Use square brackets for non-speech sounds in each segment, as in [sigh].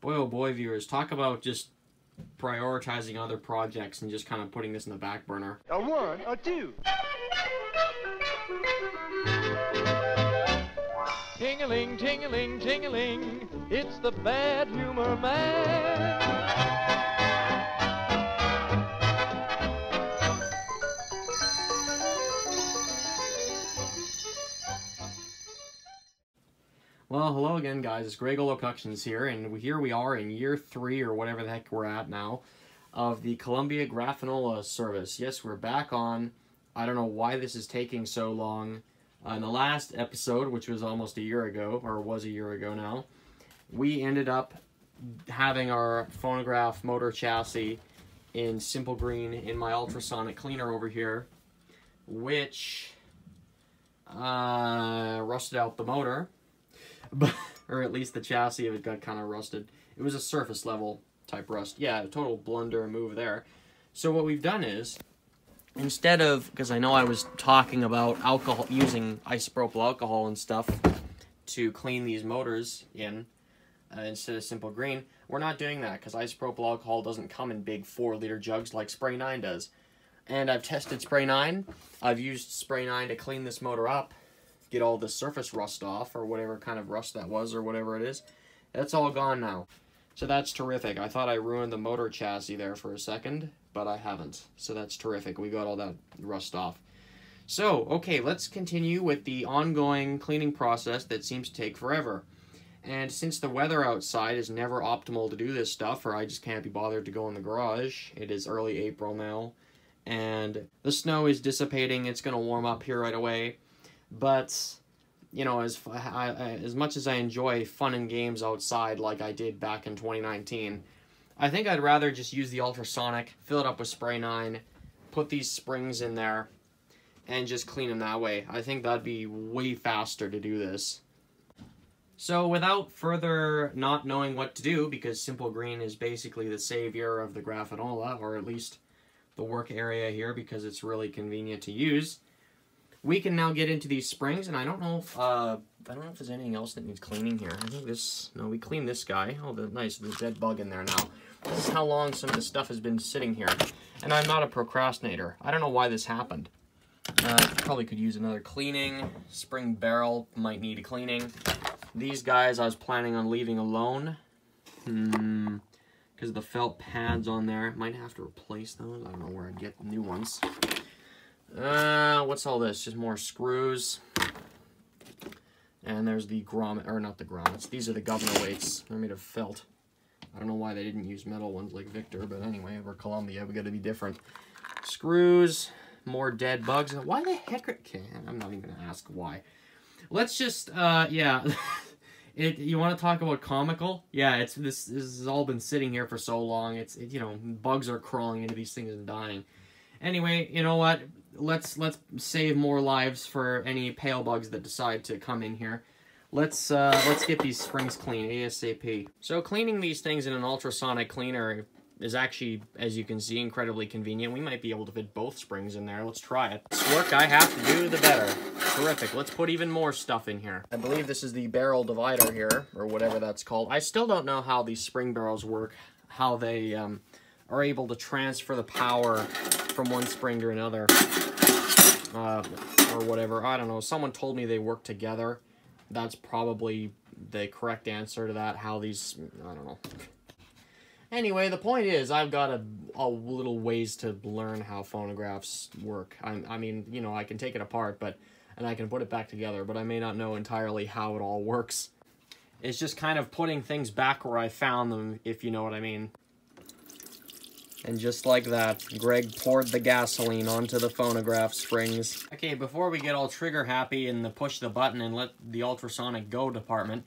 Boy, oh boy, viewers, talk about just prioritizing other projects and just kind of putting this in the back burner. A one, a two. Ting-a-ling, ting-a-ling, ting-a-ling, it's the bad humor man. Well, hello again, guys. It's Gregola Productions here, and here we are in year three, or whatever the heck we're at now, of the Columbia Grafonola service. Yes, we're back on. I don't know why this is taking so long. Uh, in the last episode, which was almost a year ago, or was a year ago now, we ended up having our phonograph motor chassis in simple green in my ultrasonic cleaner over here, which uh, rusted out the motor but [laughs] or at least the chassis of it got kind of rusted. It was a surface level type rust. Yeah, a total blunder move there. So what we've done is, instead of, because I know I was talking about alcohol, using isopropyl alcohol and stuff to clean these motors in, uh, instead of simple green, we're not doing that because isopropyl alcohol doesn't come in big 4 liter jugs like Spray 9 does. And I've tested Spray 9. I've used Spray 9 to clean this motor up get all the surface rust off or whatever kind of rust that was or whatever it is. That's all gone now. So that's terrific. I thought I ruined the motor chassis there for a second, but I haven't. So that's terrific. We got all that rust off. So, okay, let's continue with the ongoing cleaning process that seems to take forever. And since the weather outside is never optimal to do this stuff, or I just can't be bothered to go in the garage, it is early April now, and the snow is dissipating, it's going to warm up here right away. But you know, as I, as much as I enjoy fun and games outside like I did back in 2019, I think I'd rather just use the ultrasonic, fill it up with spray 9, put these springs in there, and just clean them that way. I think that'd be way faster to do this. So without further not knowing what to do, because Simple Green is basically the savior of the Grafonola, or at least the work area here because it's really convenient to use, we can now get into these springs, and I don't know if, uh, I don't know if there's anything else that needs cleaning here. I think this, no, we cleaned this guy. Oh, the, nice, there's dead bug in there now. This is how long some of this stuff has been sitting here. And I'm not a procrastinator. I don't know why this happened. Uh, probably could use another cleaning. Spring barrel might need a cleaning. These guys I was planning on leaving alone. Hmm, because the felt pads on there. Might have to replace those. I don't know where I'd get new ones. Uh, what's all this? Just more screws. And there's the grommet, or not the grommets. These are the governor weights. They're made of felt. I don't know why they didn't use metal ones like Victor, but anyway, over Columbia, we got to be different. Screws, more dead bugs. Why the heck are... Okay, I'm not even to ask why. Let's just, uh, yeah. [laughs] it, you want to talk about comical? Yeah, it's this, this has all been sitting here for so long. It's, it, you know, bugs are crawling into these things and dying. Anyway, you know what? Let's let's save more lives for any pale bugs that decide to come in here. Let's uh, let's get these springs clean ASAP. So cleaning these things in an ultrasonic cleaner is actually, as you can see, incredibly convenient. We might be able to fit both springs in there. Let's try it. This work I have to do, the better. Terrific. Let's put even more stuff in here. I believe this is the barrel divider here, or whatever that's called. I still don't know how these spring barrels work, how they um, are able to transfer the power from one spring to another uh, or whatever. I don't know. Someone told me they work together. That's probably the correct answer to that. How these, I don't know. Anyway, the point is, I've got a, a little ways to learn how phonographs work. I, I mean, you know, I can take it apart, but and I can put it back together, but I may not know entirely how it all works. It's just kind of putting things back where I found them, if you know what I mean. And just like that, Greg poured the gasoline onto the phonograph springs. Okay, before we get all trigger happy in the push the button and let the ultrasonic go department,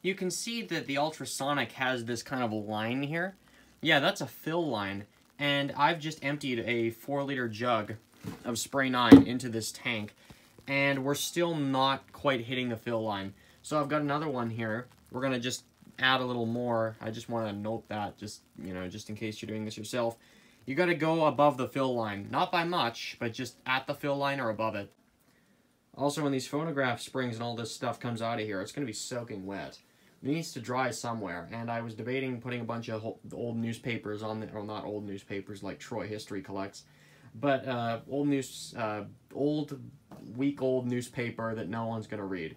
you can see that the ultrasonic has this kind of line here. Yeah, that's a fill line. And I've just emptied a 4 liter jug of spray 9 into this tank. And we're still not quite hitting the fill line. So I've got another one here. We're to just add a little more. I just want to note that, just, you know, just in case you're doing this yourself. You got to go above the fill line. Not by much, but just at the fill line or above it. Also, when these phonograph springs and all this stuff comes out of here, it's going to be soaking wet. It needs to dry somewhere, and I was debating putting a bunch of old newspapers on the, or not old newspapers like Troy History collects, but uh, old news, uh, old week old newspaper that no one's gonna read.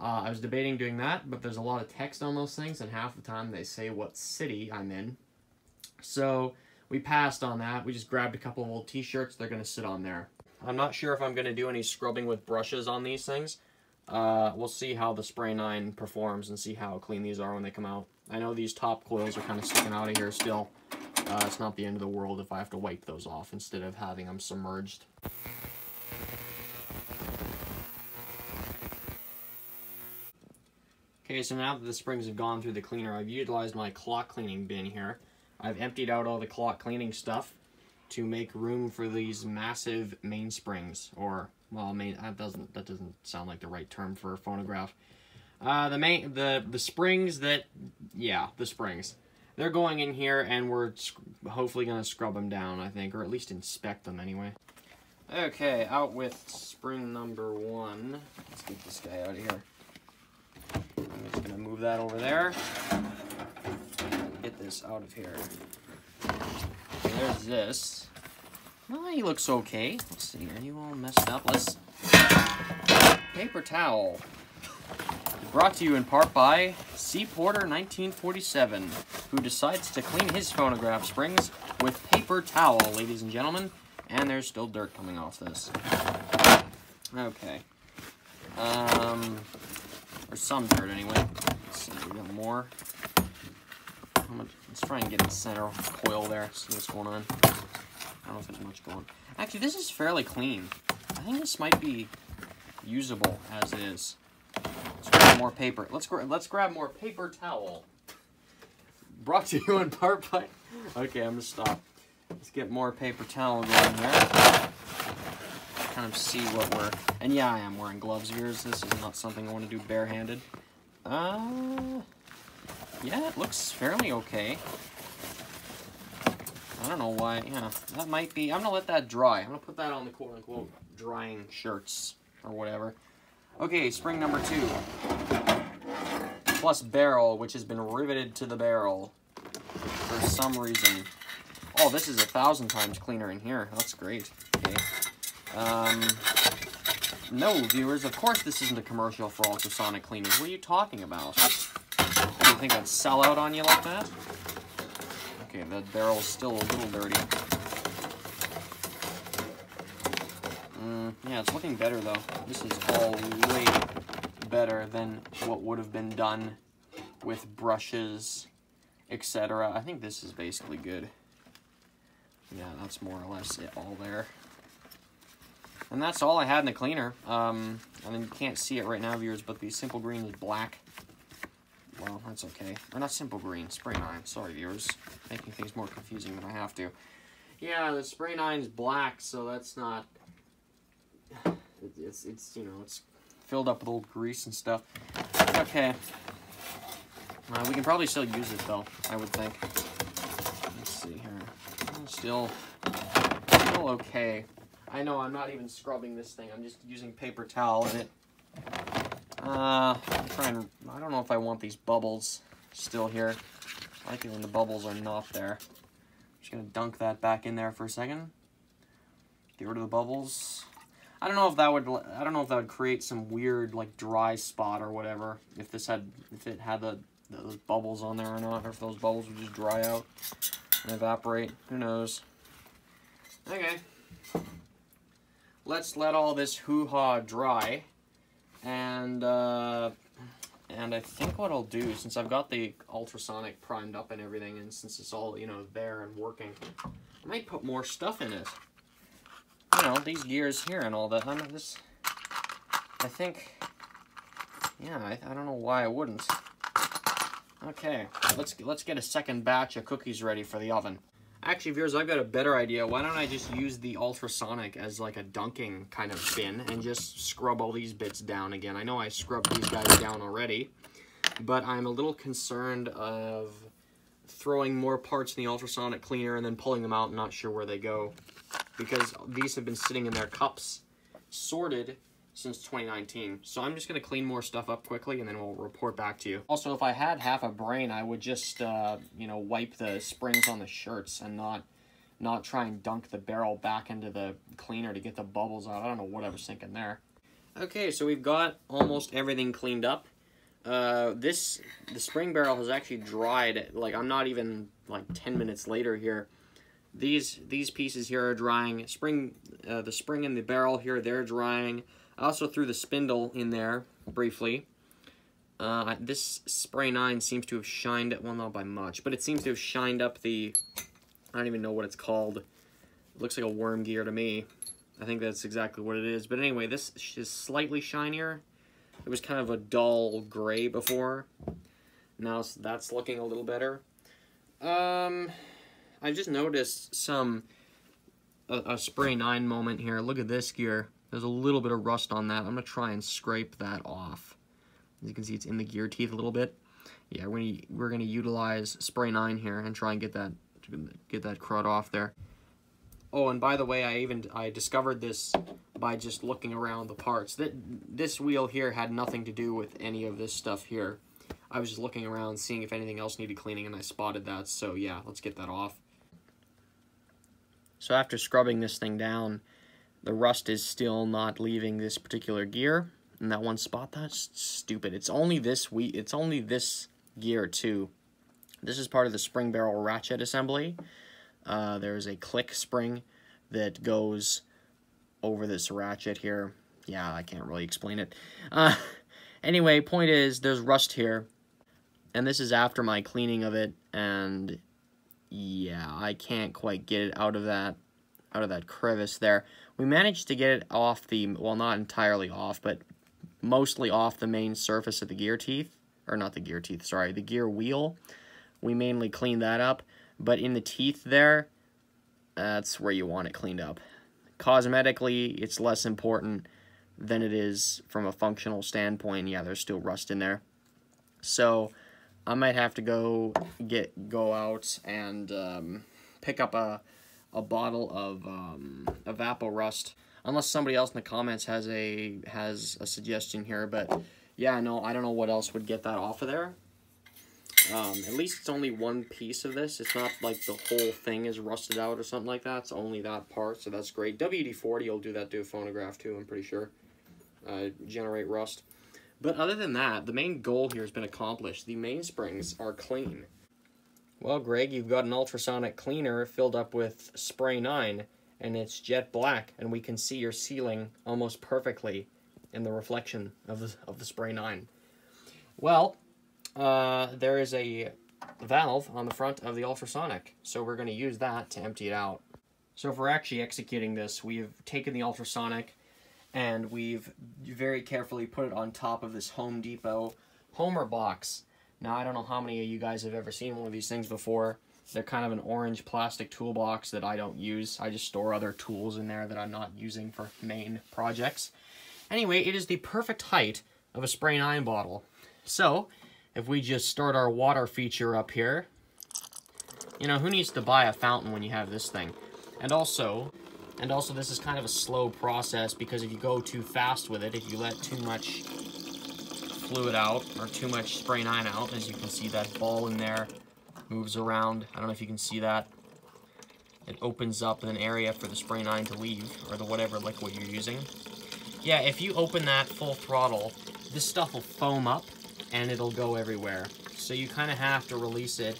Uh, I was debating doing that, but there's a lot of text on those things, and half the time they say what city I'm in. So we passed on that. We just grabbed a couple of old T-shirts. They're gonna sit on there. I'm not sure if I'm gonna do any scrubbing with brushes on these things. Uh, we'll see how the Spray 9 performs and see how clean these are when they come out. I know these top coils are kind of sticking out of here still. Uh, it's not the end of the world if I have to wipe those off instead of having them submerged. Okay, so now that the springs have gone through the cleaner, I've utilized my clock cleaning bin here. I've emptied out all the clock cleaning stuff to make room for these massive mainsprings, or well, main that doesn't that doesn't sound like the right term for a phonograph. Uh, the main the the springs that yeah the springs they're going in here and we're hopefully gonna scrub them down I think or at least inspect them anyway. Okay, out with spring number one. Let's get this guy out of here. Just gonna move that over there. Get this out of here. There's this. Well, he looks okay. Let's see, are you all messed up? Let's... Paper towel. Brought to you in part by C. Porter 1947, who decides to clean his phonograph springs with paper towel, ladies and gentlemen. And there's still dirt coming off this. Okay. Um, or some dirt anyway. We got more. Let's try and get the center coil there, see what's going on. I don't know if there's much going. Actually, this is fairly clean. I think this might be usable as is. Let's grab more paper. Let's gra let's grab more paper towel. Brought to you in part by. Okay, I'm gonna stop. Let's get more paper towel going here. Kind of see what we're. And yeah, I am wearing gloves here. This is not something I want to do barehanded. Uh. Yeah, it looks fairly okay. I don't know why, yeah, that might be, I'm gonna let that dry. I'm gonna put that on the quote-unquote drying shirts or whatever. Okay, spring number two. Plus barrel, which has been riveted to the barrel for some reason. Oh, this is a thousand times cleaner in here. That's great. Okay. Um, no, viewers, of course this isn't a commercial for ultrasonic cleaners. What are you talking about? Do you think I'd sell out on you like that? Okay, the barrel's still a little dirty. Mm, yeah, it's looking better though. This is all way better than what would have been done with brushes, etc. I think this is basically good. Yeah, that's more or less it all there. And that's all I had in the cleaner. Um, I mean, you can't see it right now, viewers, but the Simple Green is black. Well, that's okay. Or not Simple Green, Spray 9. Sorry, viewers. Making things more confusing than I have to. Yeah, the Spray 9 is black, so that's not... [sighs] It's, it's, you know, it's filled up with old grease and stuff. Okay. Uh, we can probably still use it, though, I would think. Let's see here. Still, still okay. I know I'm not even scrubbing this thing. I'm just using paper towel and it uh, I'm trying, I don't know if I want these bubbles still here. I like it when the bubbles are not there. I'm just gonna dunk that back in there for a second. Get rid of the bubbles. I don't know if that would, I don't know if that would create some weird, like, dry spot or whatever. If this had, if it had the, those bubbles on there or not, or if those bubbles would just dry out and evaporate. Who knows? Okay. Let's let all this hoo-ha dry. And, uh, and I think what I'll do, since I've got the ultrasonic primed up and everything, and since it's all, you know, there and working, I might put more stuff in it. You know, these gears here and all that. I'm this, I think, yeah, I, I don't know why I wouldn't. Okay, let's let's get a second batch of cookies ready for the oven. Actually, viewers, I've got a better idea. Why don't I just use the ultrasonic as like a dunking kind of bin and just scrub all these bits down again. I know I scrubbed these guys down already, but I'm a little concerned of throwing more parts in the ultrasonic cleaner and then pulling them out and not sure where they go. Because these have been sitting in their cups, sorted, since 2019. So I'm just to clean more stuff up quickly and then we'll report back to you. Also, if I had half a brain, I would just, uh, you know, wipe the springs on the shirts and not not try and dunk the barrel back into the cleaner to get the bubbles out. I don't know what I was thinking there. Okay, so we've got almost everything cleaned up. Uh, this, the spring barrel has actually dried, like I'm not even like 10 minutes later here. These these pieces here are drying. Spring, uh, the spring and the barrel here, they're drying. I also threw the spindle in there briefly. Uh, this spray 9 seems to have shined, well not by much, but it seems to have shined up the, I don't even know what it's called. It looks like a worm gear to me. I think that's exactly what it is. But anyway, this is slightly shinier. It was kind of a dull gray before. Now that's looking a little better. Um, I just noticed some, a, a spray 9 moment here. Look at this gear. There's a little bit of rust on that. I'm to try and scrape that off. As you can see, it's in the gear teeth a little bit. Yeah, we're gonna, we're gonna utilize spray 9 here and try and get that get that crud off there. Oh, and by the way, I even I discovered this by just looking around the parts. That this wheel here had nothing to do with any of this stuff here. I was just looking around, seeing if anything else needed cleaning, and I spotted that. So yeah, let's get that off. So after scrubbing this thing down, the rust is still not leaving this particular gear in that one spot. That's stupid. It's only this we it's only this gear too. This is part of the spring barrel ratchet assembly. Uh, there's a click spring that goes over this ratchet here. Yeah, I can't really explain it. Uh, [laughs] anyway, point is, there's rust here. And this is after my cleaning of it, and yeah, I can't quite get it out of that out of that crevice there. We managed to get it off the, well, not entirely off, but mostly off the main surface of the gear teeth, or not the gear teeth, sorry, the gear wheel. We mainly cleaned that up, but in the teeth there, that's where you want it cleaned up. Cosmetically, it's less important than it is from a functional standpoint. Yeah, there's still rust in there. So, I might have to go get go out and um, pick up a a bottle of um, Vapor rust. Unless somebody else in the comments has a has a suggestion here, but yeah, no, I don't know what else would get that off of there. Um, at least it's only one piece of this. It's not like the whole thing is rusted out or something like that. It's only that part, so that's great. WD-40 will do that to a phonograph too, I'm pretty sure. Uh, generate rust. But other than that, the main goal here has been accomplished. The mainsprings are clean. Well, Greg, you've got an ultrasonic cleaner filled up with spray 9, and it's jet black, and we can see your ceiling almost perfectly in the reflection of the, of the spray 9. Well, uh, there is a valve on the front of the ultrasonic, so we're going to use that to empty it out. So if we're actually executing this, we've taken the ultrasonic and we've very carefully put it on top of this Home Depot Homer box now, I don't know how many of you guys have ever seen one of these things before. They're kind of an orange plastic toolbox that I don't use. I just store other tools in there that I'm not using for main projects. Anyway, it is the perfect height of a spray 9 bottle. So, if we just start our water feature up here, you know, who needs to buy a fountain when you have this thing? And also, and also this is kind of a slow process because if you go too fast with it, if you let too much fluid out, or too much spray 9 out. As you can see, that ball in there moves around. I don't know if you can see that. It opens up an area for the spray 9 to leave, or the whatever liquid you're using. Yeah, if you open that full throttle, this stuff will foam up, and it'll go everywhere. So you kind of have to release it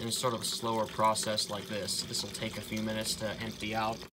in a sort of a slower process like this. This will take a few minutes to empty out.